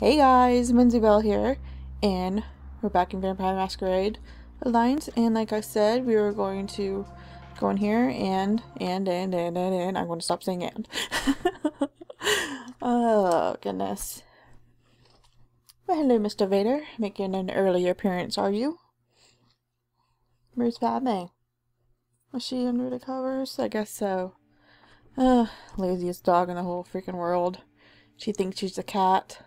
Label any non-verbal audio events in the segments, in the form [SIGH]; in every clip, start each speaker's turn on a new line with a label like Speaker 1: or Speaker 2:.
Speaker 1: Hey guys, Mimsy Bell here, and we're back in Vampire Masquerade Alliance, and like I said, we were going to go in here and, and, and, and, and, and, I'm going to stop saying and. [LAUGHS] oh, goodness. Well, hello, Mr. Vader. Making an early appearance, are you? Where's Padme? Was she under the covers? I guess so. Uh, laziest dog in the whole freaking world. She thinks she's a cat.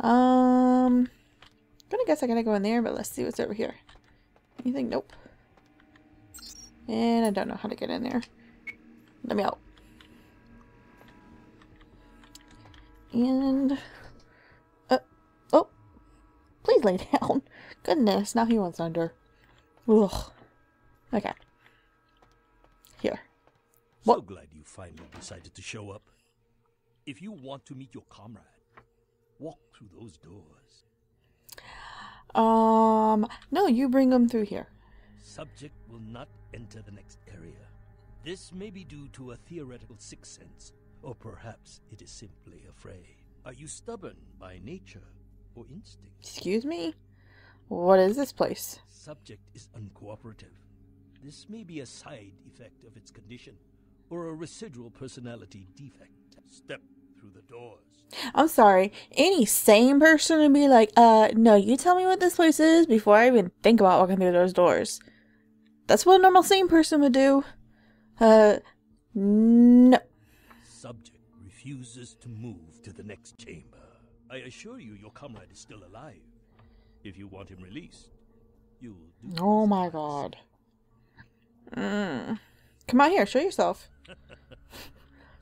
Speaker 1: Um, I'm gonna guess I gotta go in there, but let's see what's over here. Anything? Nope. And I don't know how to get in there. Let me out. And, uh, oh, please lay [LAUGHS] down. Goodness, now he wants under. Ugh. Okay. Here.
Speaker 2: So glad you finally decided to show up. If you want to meet your comrade, through those doors.
Speaker 1: Um, no, you bring them through here.
Speaker 2: Subject will not enter the next area. This may be due to a theoretical sixth sense, or perhaps it is simply afraid. Are you stubborn by nature or instinct?
Speaker 1: Excuse me? What is this place?
Speaker 2: Subject is uncooperative. This may be a side effect of its condition, or a residual personality defect. Step through the doors.
Speaker 1: I'm sorry. Any sane person would be like, uh, no, you tell me what this place is before I even think about walking through those doors. That's what a normal sane person would do. Uh, no.
Speaker 2: Subject refuses to move to the next chamber. I assure you, your comrade is still alive. If you want him released, you'll do
Speaker 1: Oh my god. Mm. Come out here, show yourself. [LAUGHS]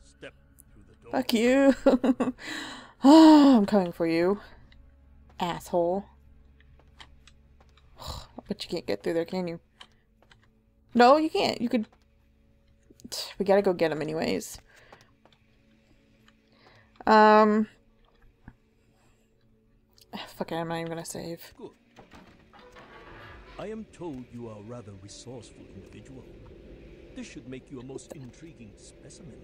Speaker 2: Step through the door.
Speaker 1: Fuck you. [LAUGHS] I'm coming for you. Asshole. [SIGHS] But you can't get through there, can you? No, you can't. You could... [SIGHS] We gotta go get him anyways. Um... [SIGHS] Fuck it, I'm not even gonna save.
Speaker 2: Good. I am told you are a rather resourceful individual. This should make you a most intriguing specimen.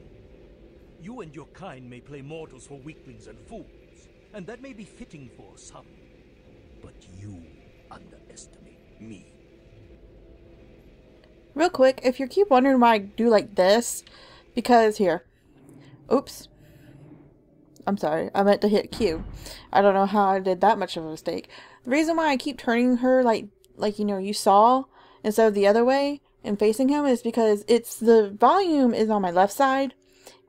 Speaker 2: You and your kind may play mortals for weaklings and fools, and that may be fitting for some. But you underestimate me.
Speaker 1: Real quick, if you keep wondering why I do like this, because here. Oops. I'm sorry. I meant to hit Q. I don't know how I did that much of a mistake. The reason why I keep turning her like like you know you saw instead of the other way and facing him is because it's the volume is on my left side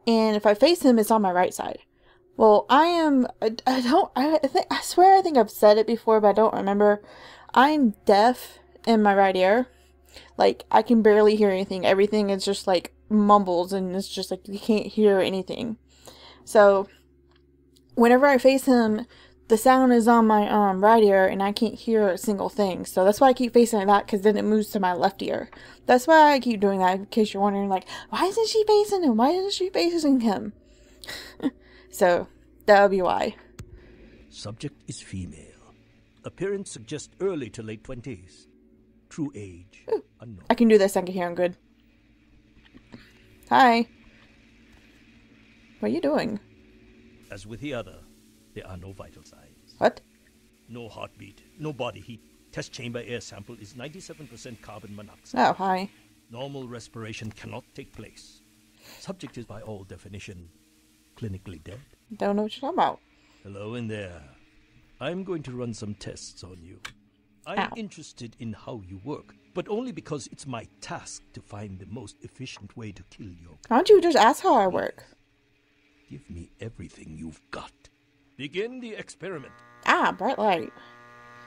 Speaker 1: and if I face him it's on my right side. Well, I am I, I don't I, I think I swear I think I've said it before but I don't remember. I'm deaf in my right ear like I can barely hear anything. Everything is just like mumbles and it's just like you can't hear anything. So whenever I face him, the sound is on my um right ear and I can't hear a single thing. So that's why I keep facing like that because then it moves to my left ear. That's why I keep doing that in case you're wondering like why isn't she facing him? Why isn't she facing him? [LAUGHS] so that would be why.
Speaker 2: Subject is female. Appearance suggests early to late twenties. True age unknown.
Speaker 1: I can do this. I can hear him good. Hi. What are you doing?
Speaker 2: As with the other, there are no vital signs.
Speaker 1: What?
Speaker 2: No heartbeat, no body heat. Test chamber air sample is 97% carbon monoxide.
Speaker 1: Oh, hi.
Speaker 2: Normal respiration cannot take place. Subject is, by all definition, clinically dead.
Speaker 1: Don't know what you're talking about.
Speaker 2: Hello in there. I'm going to run some tests on you. I'm
Speaker 1: Ow.
Speaker 2: interested in how you work, but only because it's my task to find the most efficient way to kill your.
Speaker 1: Why don't you just ask how I work?
Speaker 2: Give me everything you've got. Begin the experiment.
Speaker 1: Ah, bright light.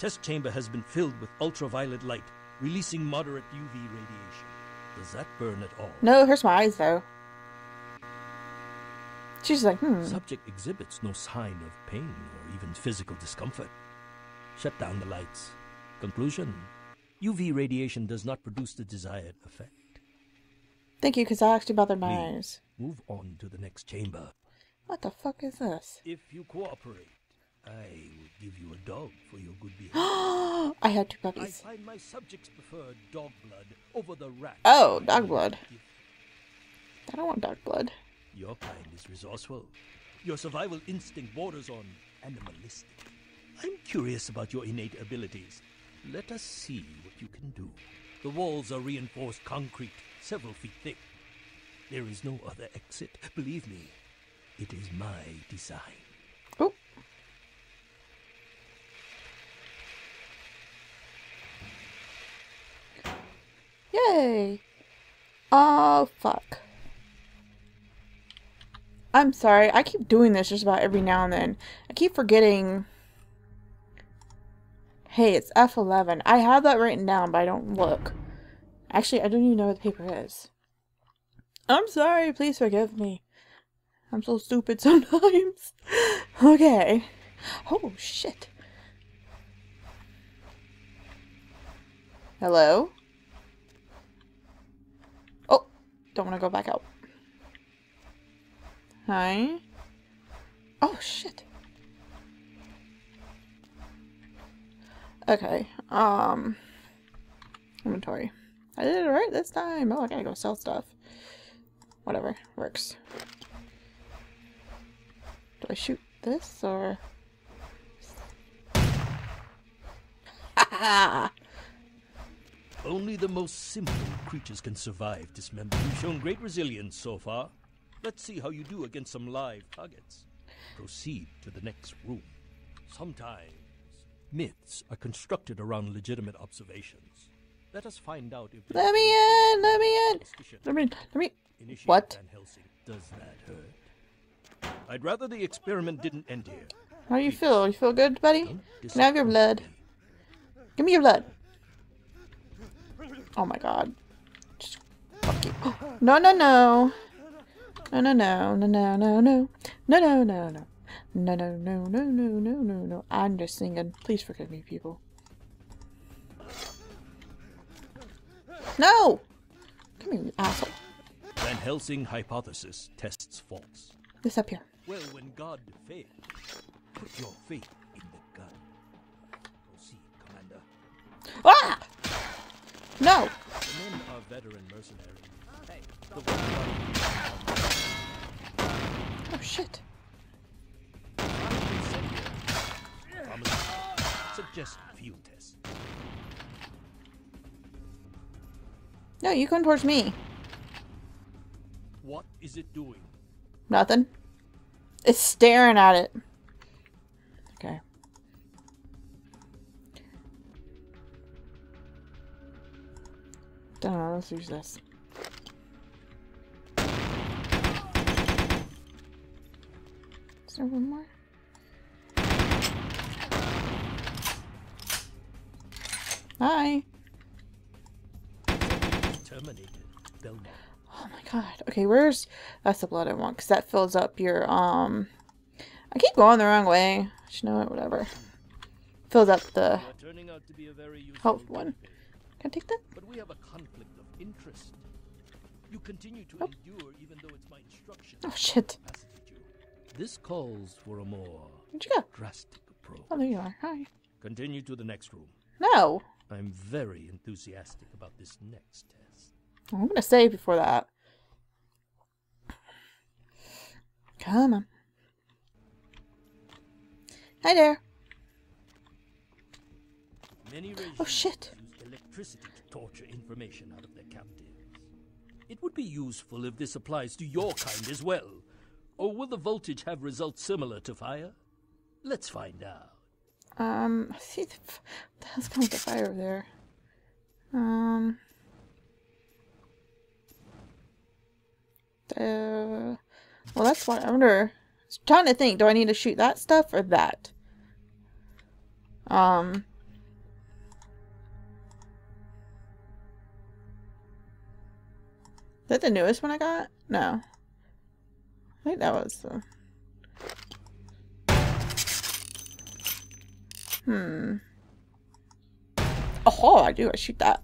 Speaker 2: Test chamber has been filled with ultraviolet light, releasing moderate UV radiation. Does that burn at all?
Speaker 1: No, it hurts my eyes though. She's like, hmm.
Speaker 2: Subject exhibits no sign of pain or even physical discomfort. Shut down the lights. Conclusion UV radiation does not produce the desired effect.
Speaker 1: Thank you, because I actually bothered my
Speaker 2: Please
Speaker 1: eyes.
Speaker 2: move on to the next chamber.
Speaker 1: What the fuck is this?
Speaker 2: If you cooperate, I will give you a dog for your good behavior. [GASPS]
Speaker 1: I had two puppies.
Speaker 2: I find my subjects prefer dog blood over the rat.
Speaker 1: Oh, dog blood. I don't want dog blood.
Speaker 2: Your kind is resourceful. Your survival instinct borders on animalistic. I'm curious about your innate abilities. Let us see what you can do. The walls are reinforced concrete, several feet thick. There is no other exit. Believe me, it is my design.
Speaker 1: Oh. Yay! Oh, fuck. I'm sorry. I keep doing this just about every now and then. I keep forgetting. Hey, it's F11. I have that written down, but I don't look. Actually, I don't even know where the paper is. I'm sorry. Please forgive me. I'm so stupid [LAUGHS] sometimes. okay. Oh, shit. Hello? Oh, don't want to go back out. Hi. Oh, shit. Okay, um... Inventory. I did it right this time. Oh, I gotta go sell stuff. Whatever, works. Do I shoot this, or... [LAUGHS]
Speaker 2: Only the most simple creatures can survive dismemberment. You've shown great resilience so far. Let's see how you do against some live targets. Proceed to the next room. Sometimes myths are constructed around legitimate observations. Let us find out if
Speaker 1: Let me in! Let me in! Let me, let me... What?
Speaker 2: Does that hurt? I'd rather the experiment didn't end here.
Speaker 1: How do you feel? You feel good, buddy? Can I have your blood? Give me your blood. Oh my god. Just fuck you. [GASPS] No, no, no. No, no, no, no, no, no, no. No, no, no, no. No, no, no, no, no, no, no, no. I'm just singing. Please forgive me, people. No! Come here, you asshole.
Speaker 2: Van Helsing hypothesis tests false.
Speaker 1: This up here.
Speaker 2: Well, when God fails, put your faith in the gun. Proceed, Commander.
Speaker 1: Ah! No!
Speaker 2: The men are veteran mercenaries. Hey, the one
Speaker 1: Oh shit.
Speaker 2: Suggest field tests.
Speaker 1: No, you come towards me.
Speaker 2: What is it doing?
Speaker 1: Nothing. It's staring at it. Okay. Don't know, let's use this. Is there one more? Hi.
Speaker 2: Terminated. Belmont.
Speaker 1: God. Okay, where's... That's the blood I want, because that fills up your, um... I keep going the wrong way. But you know what? Whatever. Fills up the...
Speaker 2: You out to be a very
Speaker 1: Health one. Can I take that?
Speaker 2: But we have a conflict of interest. You continue to
Speaker 1: Oh.
Speaker 2: endure even though it's my instruction
Speaker 1: Oh shit.
Speaker 2: This calls for a more
Speaker 1: Where'd you go?
Speaker 2: drastic approach.
Speaker 1: Oh, there you are. Hi.
Speaker 2: Continue to the next room.
Speaker 1: No.
Speaker 2: I'm very enthusiastic about this next test.
Speaker 1: I'm gonna save before that. Come on. Hi there.
Speaker 2: Many
Speaker 1: Oh, shit.
Speaker 2: electricity to torture information out of their captives. It would be useful if this applies to your kind as well. Or will the voltage have results similar to fire? Let's find out.
Speaker 1: Um, I see the, f- what the hell's going with the fire there? Um, uh, well, that's what I wonder. I was trying to think. Do I need to shoot that stuff or that? Um, is that the newest one I got? No. I think that was the. Hmm. Oh, I do. I shoot that.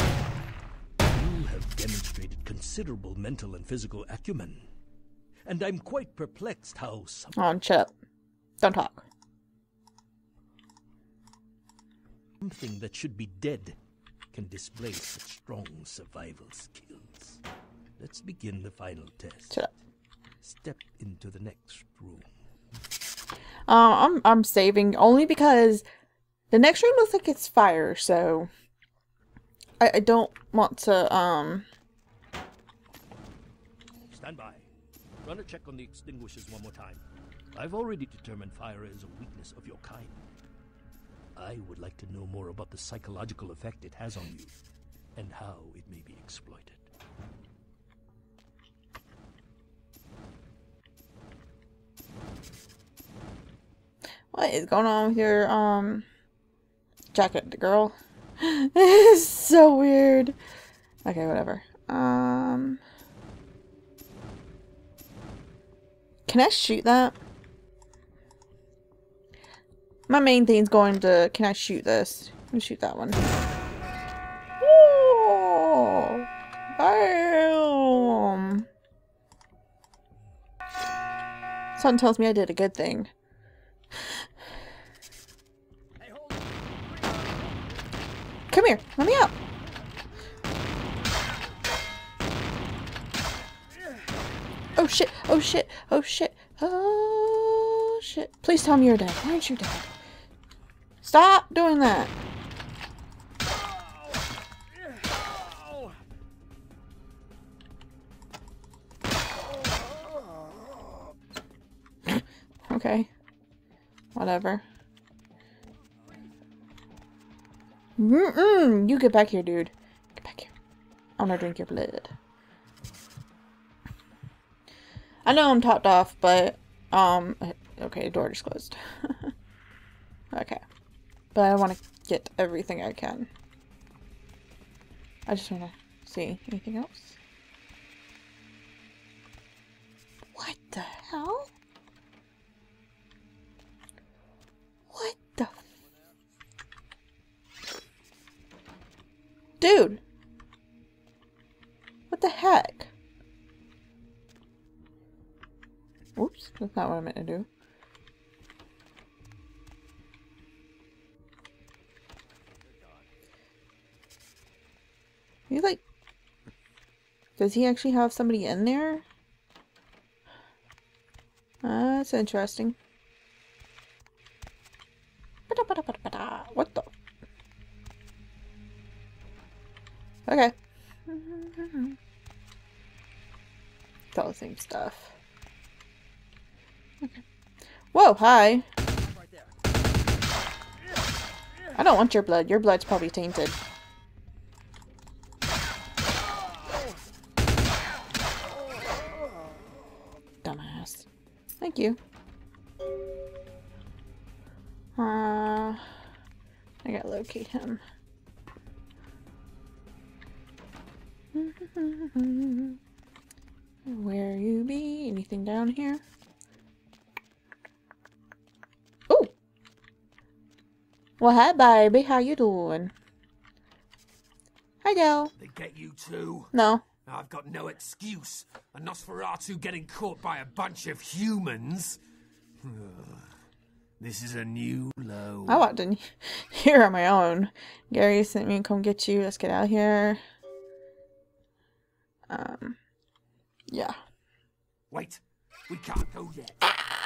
Speaker 2: You have demonstrated considerable mental and physical acumen. And I'm quite perplexed how
Speaker 1: On, shut up. Don't talk.
Speaker 2: something that should be dead can display such strong survival skills. Let's begin the final test.
Speaker 1: Shut up.
Speaker 2: Step into the next room.
Speaker 1: Um, I'm I'm saving only because the next room looks like it's fire, so I, I don't want to um
Speaker 2: Stand by. Run a check on the extinguishers one more time. I've already determined fire is a weakness of your kind. I would like to know more about the psychological effect it has on you and how it may be exploited.
Speaker 1: what is going on with your um jacket, girl? [LAUGHS] is so weird. Okay, whatever. Um Can I shoot that? My main thing's going to can I shoot this? Let me shoot that one. Oh, bam. Something tells me I did a good thing. Come here, let me out. Oh shit, oh shit, oh shit, oh shit. Please tell me you're dead. Why aren't you dead? Stop doing that. [LAUGHS] okay. Whatever. Mm-mm. You get back here, dude. Get back here. I want to drink your blood. I know I'm topped off, but, um, okay, door just closed. [LAUGHS] okay. But I want to get everything I can. I just want to see anything else. What the hell? What the Dude! What the heck? Oops, that's not what I meant to do. He like... Does he actually have somebody in there? That's interesting. What the? Okay. It's all the same stuff. Okay. Whoa, hi. I don't want your blood. Your blood's probably tainted. Dumbass. Thank you. Uh, I gotta locate him. Well, hi, baby. How you doing? Hi, Dell.
Speaker 3: They get you too.
Speaker 1: No.
Speaker 3: I've got no excuse. A Nosferatu getting caught by a bunch of humans. [SIGHS] This is a new low.
Speaker 1: I walked in here on my own. Gary sent me to come get you. Let's get out of here. Um, yeah.
Speaker 3: Wait, we can't go yet.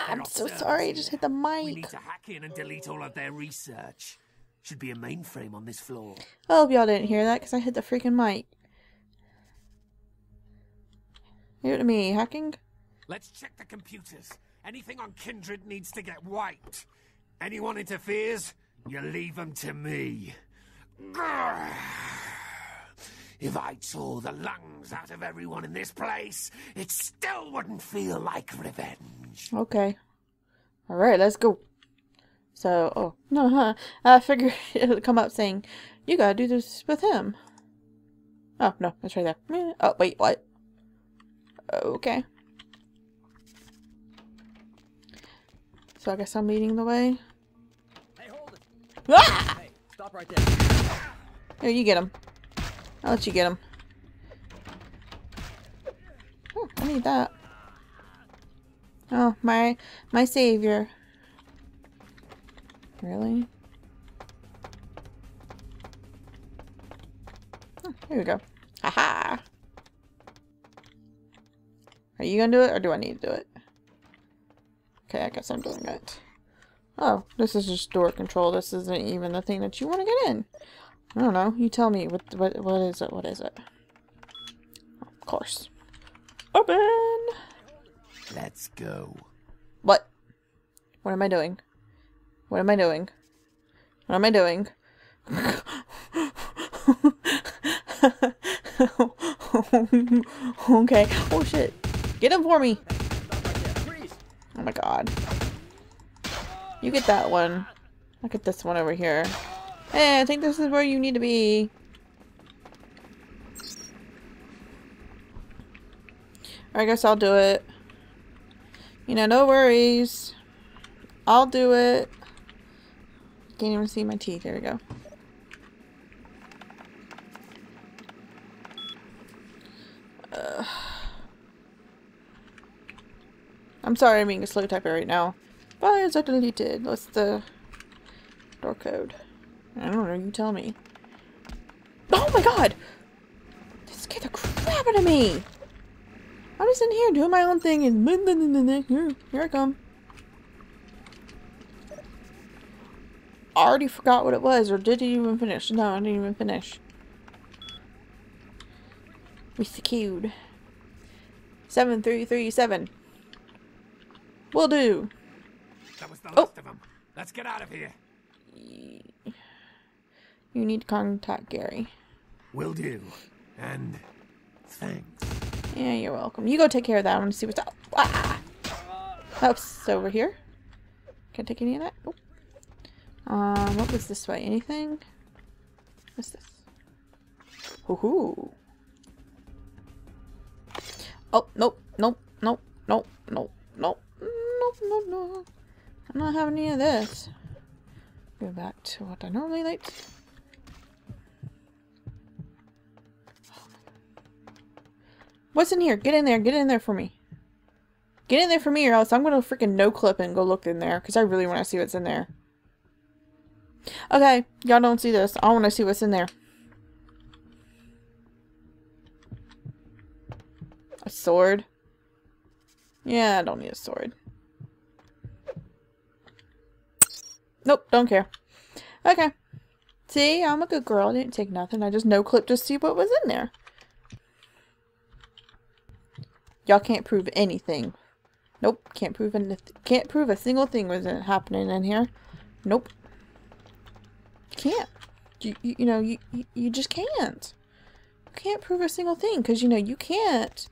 Speaker 1: I'm so sorry. I just hit the mic.
Speaker 3: We need to hack in and delete all of their research. Should be a mainframe on this floor.
Speaker 1: I hope y'all didn't hear that because I hit the freaking mic. Hear to me. Hacking?
Speaker 3: Let's check the computers. Anything on Kindred needs to get wiped. Anyone interferes, you leave them to me. Grrr. If I tore the lungs out of everyone in this place, it still wouldn't feel like revenge.
Speaker 1: Okay. Alright, let's go. So, oh, no, huh. I figured [LAUGHS] it would come up saying, you gotta do this with him. Oh, no, it's right there. Meh. Oh, wait, what? Okay. So I guess I'm leading the way.
Speaker 4: Hey, hold it.
Speaker 1: Ah!
Speaker 4: Hey, stop right there.
Speaker 1: Here, you get him. I'll let you get him. Oh, I need that. Oh, my, my savior. Really? Oh, here we go. Haha! Are you gonna do it, or do I need to do it? Okay, I guess I'm doing it. Oh, this is just door control. This isn't even the thing that you want to get in. I don't know. You tell me. What, what, what is it? What is it? Of course. Open!
Speaker 3: Let's go.
Speaker 1: What? What am I doing? What am I doing? What am I doing? [LAUGHS] okay. Oh shit. Get him for me.
Speaker 4: Stop right there. Freeze!
Speaker 1: Oh my god. You get that one. I'll get this one over here. Hey, I think this is where you need to be. I guess I'll do it. You know, no worries. I'll do it. Can't even see my teeth. There we go. Uh, I'm sorry I'm being a slow typer right now. Files are deleted. What's the door code? I don't know. You tell me. Oh my god! This scared the crap out of me! I'm just in here doing my own thing and here, here I come. I already forgot what it was, or did it even finish? No, I didn't even finish. We secured. 7337. Will do.
Speaker 3: That was the
Speaker 1: Oh.
Speaker 3: last of them. Let's get out of here.
Speaker 1: You need to contact Gary.
Speaker 3: Will do. And thanks.
Speaker 1: Yeah, you're welcome. You go take care of that. I want to see what's up. Ah! Oops, over here. Can't take any of that. Nope. Um, what was this way? Anything? What's this? Hoo-hoo. Oh, nope, nope, nope, nope, nope, nope, nope, nope, nope. I'm not having any of this. Go back to what I normally like. What's in here? Get in there. Get in there for me. Get in there for me or else I'm going to freaking no clip and go look in there because I really want to see what's in there. Okay, y'all don't see this. I want to see what's in there. A sword? Yeah, I don't need a sword. Nope, don't care. Okay. See, I'm a good girl. I didn't take nothing. I just no clip to see what was in there. Y'all can't prove anything. Nope, can't prove anything. Can't prove a single thing was uh, happening in here. Nope. Can't. You, you, you know, you, you, you just can't. You can't prove a single thing because, you know, you can't,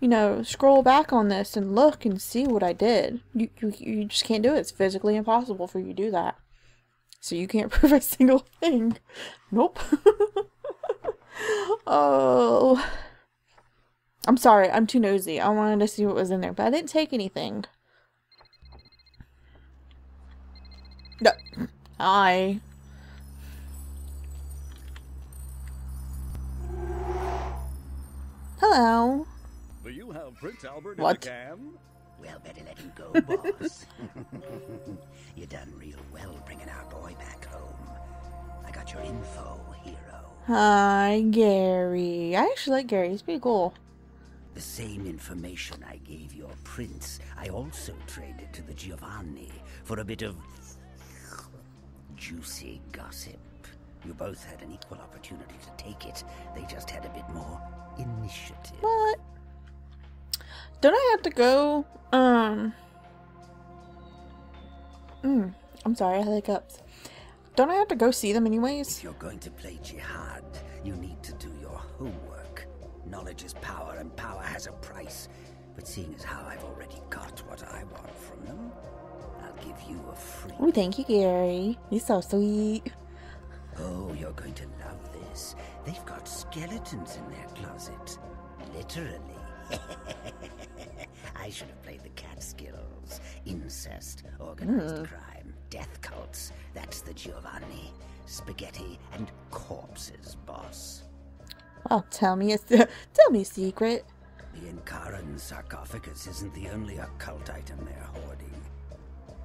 Speaker 1: you know, scroll back on this and look and see what I did. You, you, you just can't do it. It's physically impossible for you to do that. So you can't [LAUGHS] prove a single thing. Nope. [LAUGHS] oh. I'm sorry, I'm too nosy. I wanted to see what was in there, but I didn't take anything. No. I. Hello.
Speaker 5: Do you have Prince Albert
Speaker 1: What?
Speaker 5: in the can?
Speaker 6: Well, better let him go, [LAUGHS] boss. [LAUGHS] you done real well bringing our boy back home. I got your info, hero.
Speaker 1: Hi, Gary. I actually like Gary. He's pretty cool.
Speaker 6: The same information I gave your prince, I also traded to the Giovanni for a bit of juicy gossip. You both had an equal opportunity to take it. They just had a bit more initiative.
Speaker 1: What? Don't I have to go? Um. Mm, I'm sorry, I had hiccups. Don't I have to go see them anyways?
Speaker 6: If you're going to play Jyhad, you need to do your homework. Knowledge is power, and power has a price. But seeing as how I've already got what I want from them, I'll give you a free.
Speaker 1: Oh, thank you, Gary. You're so sweet.
Speaker 6: Oh, you're going to love this. They've got skeletons in their closet. Literally. [LAUGHS] I should have played the Catskills. Incest, organized mm. crime, death cults. That's the Giovanni. Spaghetti and corpses, boss.
Speaker 1: Well, tell me a [LAUGHS] tell me a secret.
Speaker 6: The Ankaran sarcophagus isn't the only occult item they're hoarding.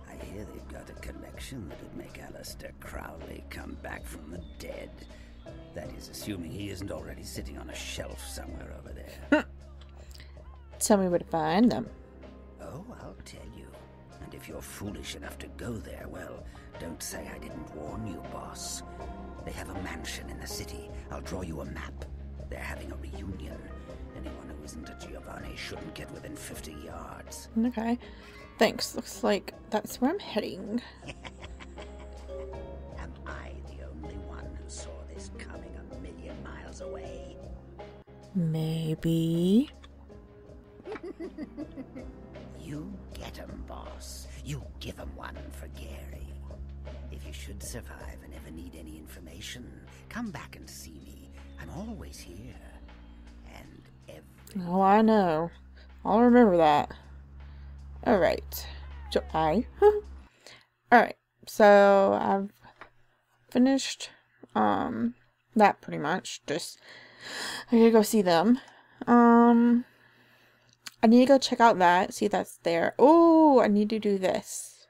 Speaker 6: I hear they've got a collection that'd make Aleister Crowley come back from the dead. That is, assuming he isn't already sitting on a shelf somewhere over there. [LAUGHS]
Speaker 1: Tell me where to find them.
Speaker 6: oh, I'll tell you. And if you're foolish enough to go there, well, don't say I didn't warn you, boss. They have a mansion in the city. I'll draw you a map. They're having a reunion. Anyone who isn't a Giovanni shouldn't get within 50 yards.
Speaker 1: Okay. Thanks. Looks like that's where I'm heading. [LAUGHS]
Speaker 6: Am I the only one who saw this coming a million miles away?
Speaker 1: Maybe. [LAUGHS]
Speaker 6: You get 'em, boss. You give give 'em one for Gary. If you should survive and ever need any information, come back and see me. I'm always here. And
Speaker 1: Oh, I know. I'll remember that. Alright. So I. [LAUGHS] Alright. So I've finished um that pretty much. Just I gotta go see them. Um I need to go check out that, see that's there. Oh, I need to do this.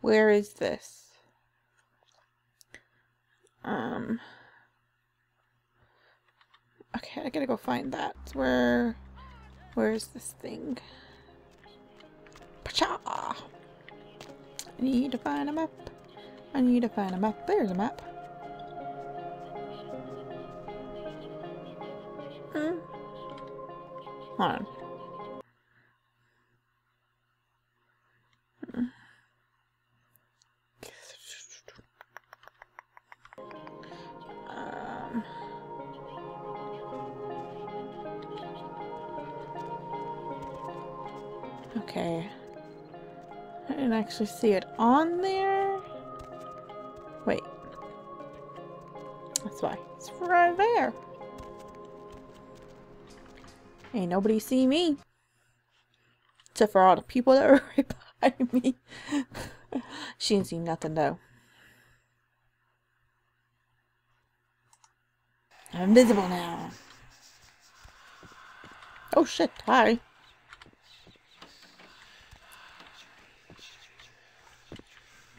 Speaker 1: Where is this? Um Okay, I gotta go find that. Where where is this thing? Pacha! I need to find a map. I need to find a map. There's a map. Hmm. Hold on. Actually see it on there. Wait. That's why. It's right there. Ain't nobody see me. Except for all the people that were [LAUGHS] right behind me. [LAUGHS] she ain't seen nothing though. I'm invisible now. Oh shit, hi.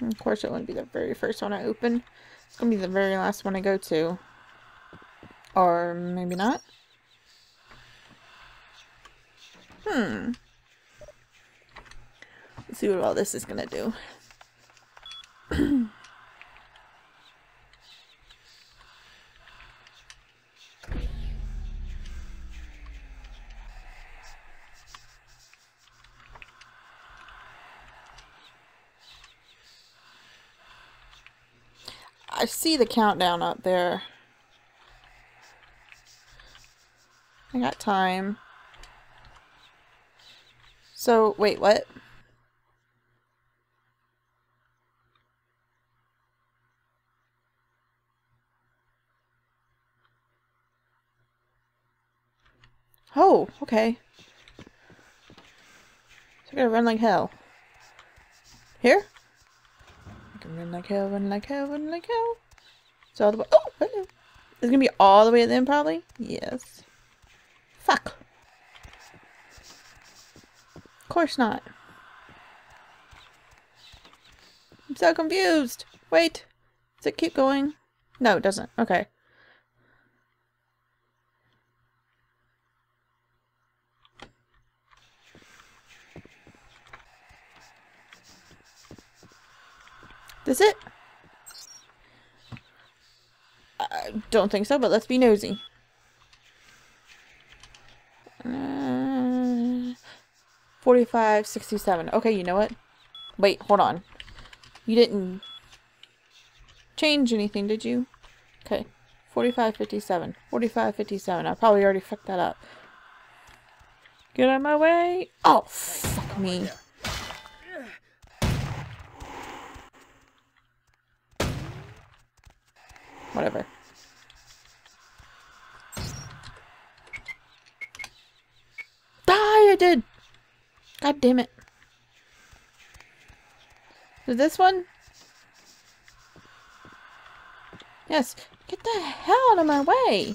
Speaker 1: Of course, it wouldn't be the very first one I open. It's gonna be the very last one I go to. Or maybe not. Hmm. Let's see what all this is gonna do. [CLEARS THROAT] I see the countdown up there. I got time. So, wait, what? Oh, okay. So I gotta run like hell. Here? I can run like hell, run like hell, run like hell. It's all the way. Oh, hello. It's gonna be all the way at the end, probably? Yes. Fuck. Of course not. I'm so confused. Wait. Does it keep going? No, it doesn't. Okay. Does it? I don't think so, but let's be nosy. Uh, 45, 67. Okay, you know what? Wait, hold on. You didn't change anything, did you? Okay. 45, 57. 45, 57. I probably already fucked that up. Get out of my way. Oh, fuck me. Whatever. Die, I did! God damn it. Is this one? Yes. Get the hell out of my way!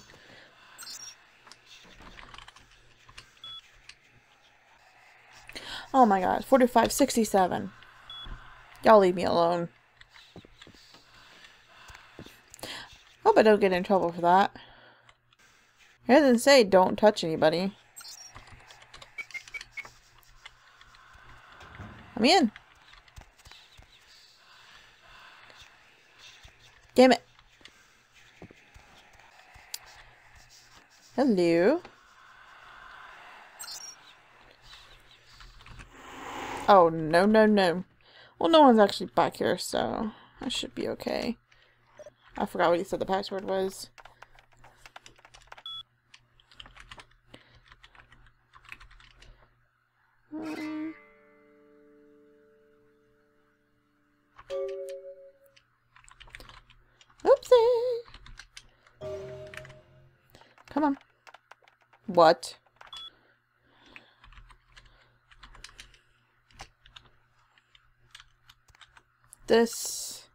Speaker 1: Oh my god. 45, 67. Y'all leave me alone. Hope I don't get in trouble for that. It doesn't say don't touch anybody. Let me in. Damn it. Hello. Oh, no, no, no. Well, no one's actually back here, so I should be okay. I forgot what he said the password was. Come on. What? This...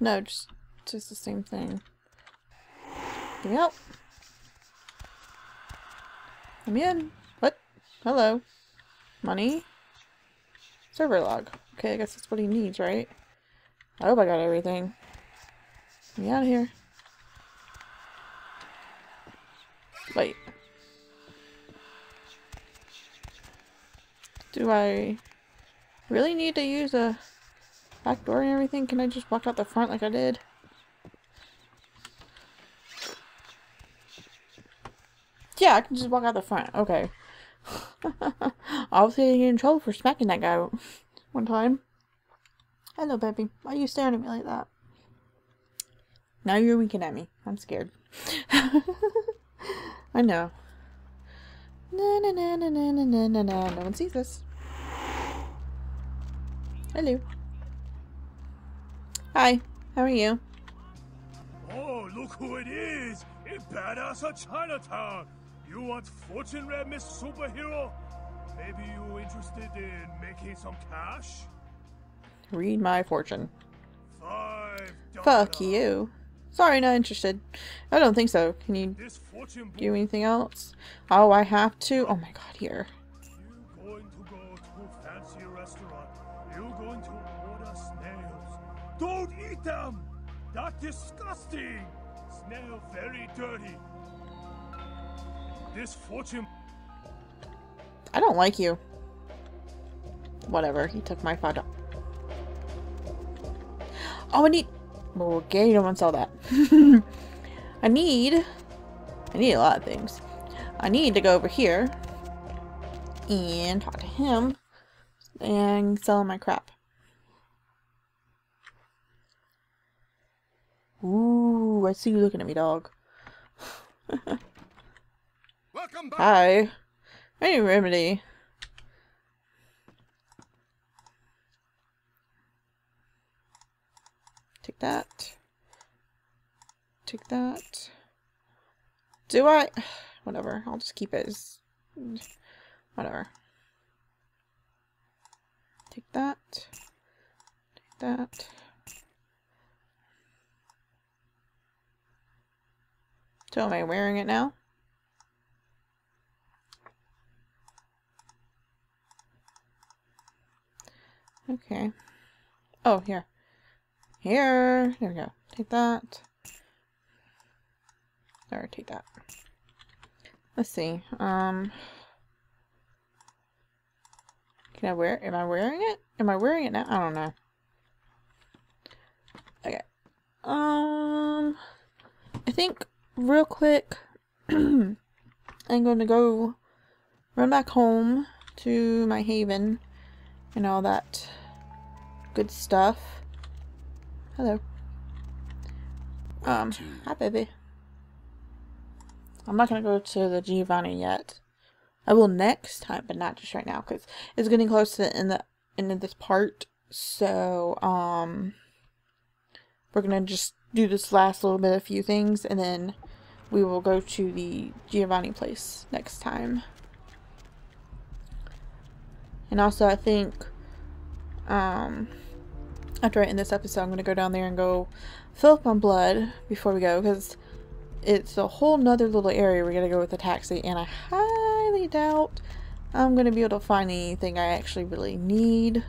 Speaker 1: No, just, just the same thing. Give me. Let me in. What? Hello. Money? Server log. Okay, I guess that's what he needs, right? I hope I got everything. Get me out of here. Wait. Do I really need to use a back door and everything? Can I just walk out the front like I did? Yeah, I can just walk out the front. Okay. Obviously, [LAUGHS] I get in trouble for smacking that guy [LAUGHS] one time. Hello, baby. Why are you staring at me like that? Now you're winking at me. I'm scared. [LAUGHS] I know. Na na na na na na na na na. No one sees us. Hello. Hi. How are you?
Speaker 2: Oh, look who it is! It badass of Chinatown! You want fortune red, Miss Superhero? Maybe you interested in making some cash?
Speaker 1: Read my fortune.
Speaker 2: Five
Speaker 1: Fuck you. Sorry, not interested. I don't think so. Can you do anything else? Oh, I have to? Oh my god, here.
Speaker 2: Don't eat them! That's disgusting! Snail very dirty. This fortune
Speaker 1: I don't like you. Whatever, he took my dollars. Oh, I need. Well, okay, you don't want to sell that. [LAUGHS] I need. I need a lot of things. I need to go over here and talk to him and sell him my crap. Ooh, I see you looking at me, dog.
Speaker 5: Welcome back.
Speaker 1: Hi. Any remedy? That. Take that. Do I? [SIGHS] Whatever. I'll just keep it as. Whatever. Take that. Take that. So am I wearing it now? Okay. Oh, here. Here. There we go. Take that. There, take that. Let's see. Um. Can I wear? Am I wearing it? Am I wearing it now? I don't know. Okay. Um. I think real quick. [CLEARS THROAT] I'm going to go run back home to my haven and all that good stuff. Hello. Um, hi baby. I'm not gonna go to the Giovanni yet. I will next time, but not just right now, because it's getting close to the end, the end of this part. So, um, we're gonna just do this last little bit, a few things, and then we will go to the Giovanni place next time. And also, I think, um, after I end this episode, I'm going to go down there and go fill up on blood before we go, because it's a whole nother little area we're going to go with the taxi, and I highly doubt I'm going to be able to find anything I actually really need,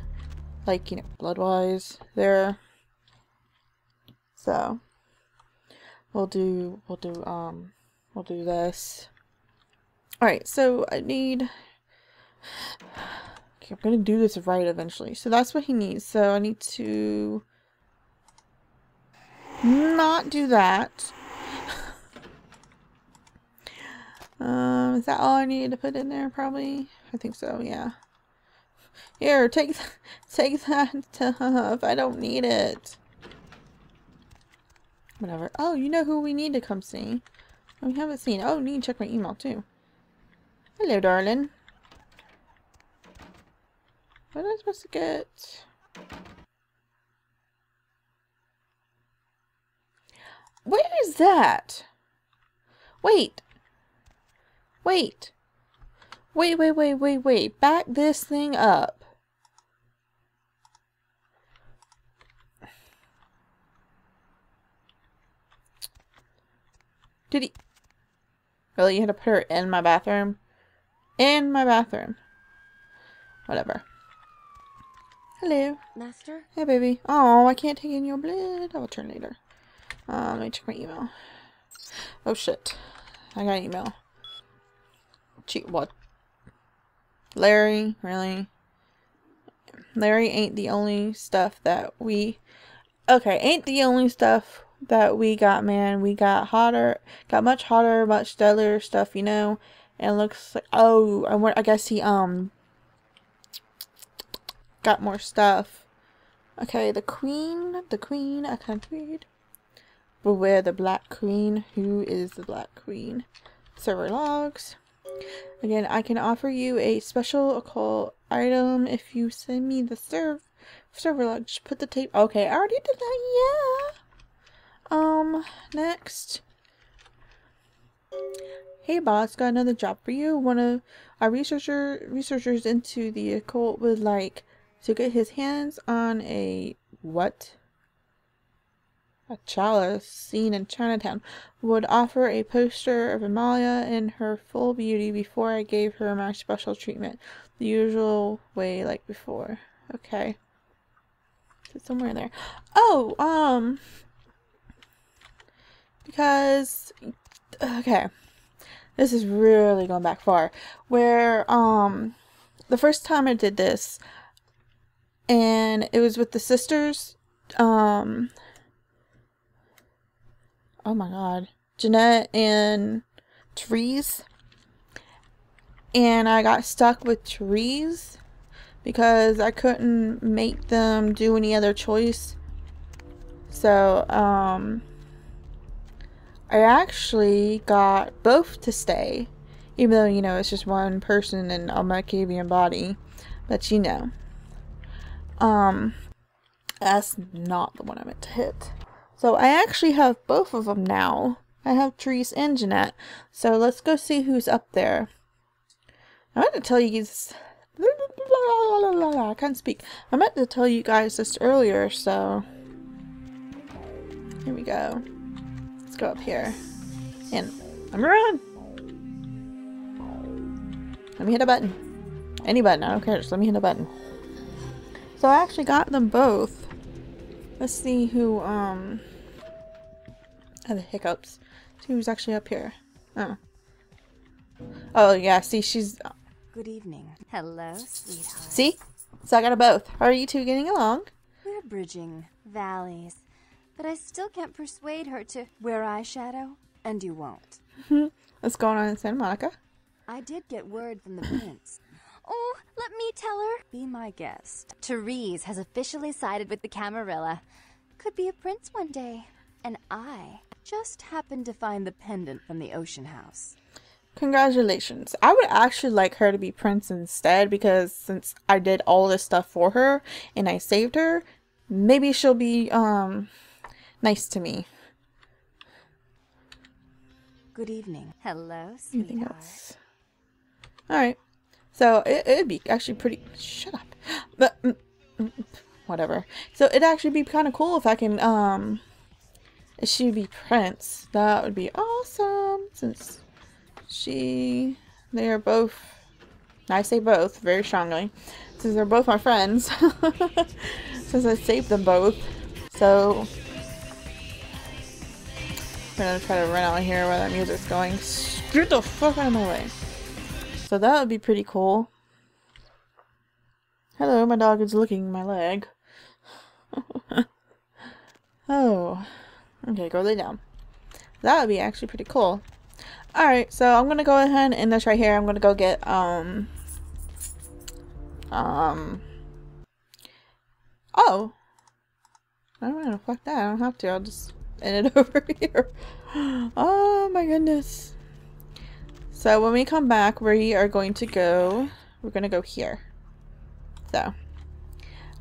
Speaker 1: like, you know, blood-wise there. So, we'll do, we'll do, um, we'll do this. Alright, so I need I'm gonna do this right eventually. So that's what he needs. So I need to not do that. [LAUGHS] um, is that all I needed to put in there? Probably. I think so. Yeah. Here, take th [LAUGHS] take that [LAUGHS] stuff. I don't need it. Whatever. Oh, you know who we need to come see. We haven't seen. Oh, need to check my email too. Hello, darling. What am I supposed to get? Where is that? Wait. Wait. Wait, wait, wait, wait, wait. Back this thing up. Did he... Really? You had to put her in my bathroom? In my bathroom. Whatever. Hello.
Speaker 7: Master?
Speaker 1: Hey, baby. Oh, I can't take in your blood. I'll turn later. Uh, let me check my email. Oh, shit. I got an email. Cheat what? Larry? Really? Larry ain't the only stuff that we... Okay, ain't the only stuff that we got, man. We got hotter, got much hotter, much deadlier stuff, you know? And looks like... Oh, I, I guess he, um... Got more stuff. Okay, the queen, the queen, I can't read. Beware the black queen. Who is the black queen? Server logs. Again, I can offer you a special occult item if you send me the serve server log. Just put the tape. Okay, I already did that. Yeah. Um. Next. Hey boss, got another job for you. One of our researcher researchers into the occult would like to get his hands on a what? A chalice seen in Chinatown would offer a poster of Amalia in her full beauty before I gave her my special treatment. The usual way like before. Okay. It's somewhere in there. Oh, um because okay. This is really going back far. Where um the first time I did this and it was with the sisters um oh my god jeanette and therese. And i got stuck with therese because i couldn't make them do any other choice. So um i actually got both to stay even though you know it's just one person in a Malkavian body but you know um, that's not the one I meant to hit. So I actually have both of them now. I have Therese and Jeanette. So let's go see who's up there. I meant to tell you guys. I can't speak. I meant to tell you guys this earlier, so. Here we go. Let's go up here. And I'm run! Let me hit a button. Any button, I don't care. Just let me hit a button. So I actually got them both. Let's see who, um... I had the hiccups. See who's actually up here. Oh. Oh, yeah, see, she's...
Speaker 7: Good evening. Hello, sweetheart.
Speaker 1: See? So I got them both. How are you two getting along?
Speaker 7: We're bridging valleys, but I still can't persuade her to wear eyeshadow, and you won't. [LAUGHS]
Speaker 1: What's going on in Santa Monica?
Speaker 7: I did get word from the prince. Oh, let me tell her. Be my guest. Therese has officially sided with the Camarilla. Could be a prince one day. And I just happened to find the pendant from the ocean house.
Speaker 1: Congratulations. I would actually like her to be Prince instead because since I did all this stuff for her and I saved her, maybe she'll be um nice to me.
Speaker 7: Good evening. Hello,
Speaker 1: Anything
Speaker 7: sweetheart.
Speaker 1: else? Alright. So it, it'd be actually pretty. Shut up. But mm, mm, whatever. So it'd actually be kind of cool if I can um, if she'd be Prince. That would be awesome. Since she, they are both. I say both very strongly, since they're both my friends. [LAUGHS] since I saved them both, so I'm gonna try to run out of here while that music's going. Get the fuck out of my way. So that would be pretty cool. Hello, my dog is licking my leg. [LAUGHS] oh. Okay, go lay down. That would be actually pretty cool. Alright, so I'm gonna go ahead and this right here, I'm gonna go get, um... Um... Oh! I don't know, fuck that, I don't have to, I'll just end it [LAUGHS] over here. [GASPS] Oh my goodness. So when we come back, we are going to go, we're gonna go here. So,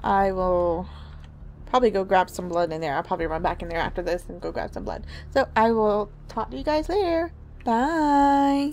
Speaker 1: I will probably go grab some blood in there. I'll probably run back in there after this and go grab some blood. So, I will talk to you guys later. Bye.